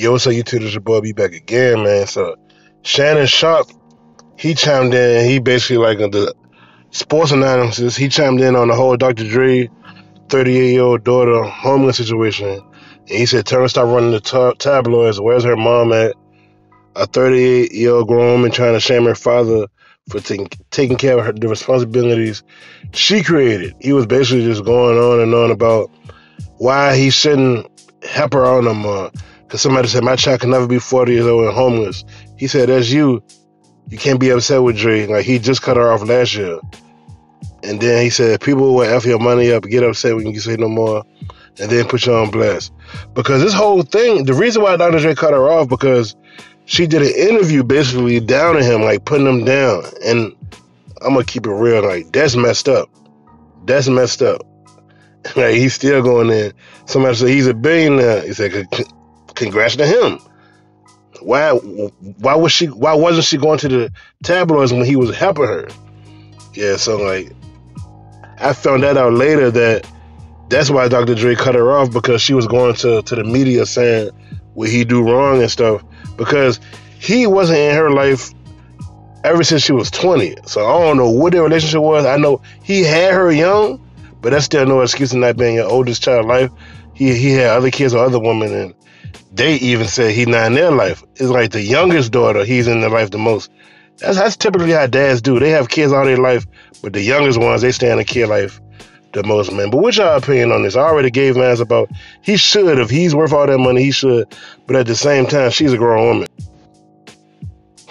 Yo, what's up, YouTube? this your boy, be back again, man. So, Shannon Sharpe, he chimed in. He basically like the sports analysis. He chimed in on the whole Dr. Dre, 38 year old daughter homeless situation. And he said, Turner, stop running the ta- tabloids. Where's her mom at? A 38 year old grown woman trying to shame her father for t- taking care of her, the responsibilities she created. He was basically just going on and on about why he shouldn't help her out no more. Because somebody said, My child can never be 40 years old and homeless. He said, That's you. You can't be upset with Dre. Like, he just cut her off last year. And then he said, People will F your money up, get upset when you say no more, and then put you on blast. Because this whole thing, the reason why Dr. Dre cut her off, because she did an interview basically downing him, like putting him down. And I'm going to keep it real. Like, that's messed up. That's messed up. Like, he's still going in. Somebody said he's a billionaire. He said, congrats to him. Why why was she why wasn't she going to the tabloids when he was helping her? Yeah, so like I found that out later that that's why Dr. Dre cut her off because she was going to, to the media saying what he do wrong and stuff because he wasn't in her life ever since she was 20. So I don't know what their relationship was. I know he had her young, but that's still no excuse to not being your oldest child life. He he had other kids or other women and they even said he's not in their life. It's like the youngest daughter, he's in their life the most. That's that's typically how dads do. They have kids all their life, but the youngest ones they stay in the kid life the most, man. But what's your opinion on this? I already gave mine about he should if he's worth all that money, he should. But at the same time, she's a grown woman.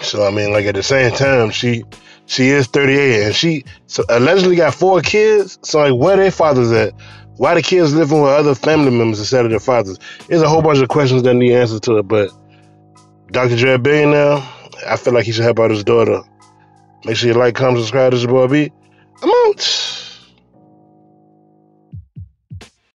So I mean, like at the same time, she she is 38 and she so allegedly got four kids. So like where their fathers at? Why the kids living with other family members instead of their fathers? There's a whole bunch of questions that need answers to it, but Dr. Dre Billionaire, I feel like he should help out his daughter. Make sure you like, comment, subscribe. This is Boy B. I'm out.